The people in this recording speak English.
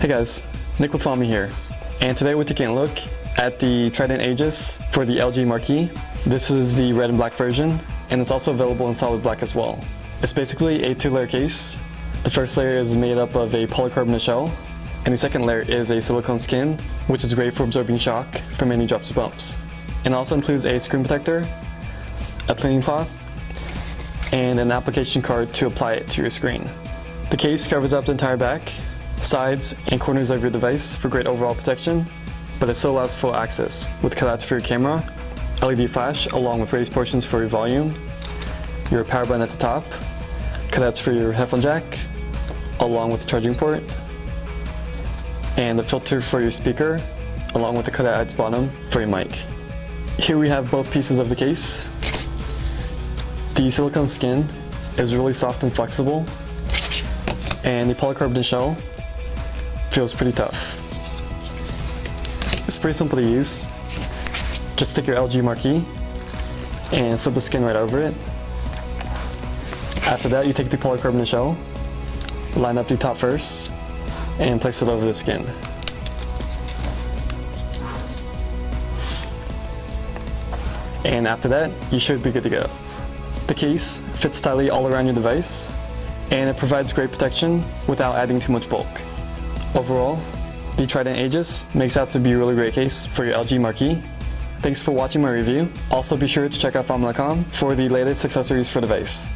Hey guys, Nick with Fommy here, and today we're taking a look at the Trident Aegis for the LG Marquee. This is the red and black version, and it's also available in solid black as well. It's basically a two-layer case. The first layer is made up of a polycarbonate shell, and the second layer is a silicone skin, which is great for absorbing shock from any drops or bumps. It also includes a screen protector, a cleaning cloth, and an application card to apply it to your screen. The case covers up the entire back, sides, and corners of your device for great overall protection, but it still allows full access with cutouts for your camera, LED flash along with raised portions for your volume, your power button at the top, cutouts for your headphone jack, along with the charging port, and the filter for your speaker, along with the cutout at the bottom for your mic. Here we have both pieces of the case. The silicone skin is really soft and flexible, and the polycarbonate shell feels pretty tough. It's pretty simple to use. Just take your LG marquee and slip the skin right over it. After that, you take the polycarbonate shell, line up the top first, and place it over the skin. And after that, you should be good to go. The case fits tightly all around your device, and it provides great protection without adding too much bulk. Overall, the Trident Aegis makes out to be a really great case for your LG Marquee. Thanks for watching my review. Also be sure to check out Fommy.com for the latest accessories for the device.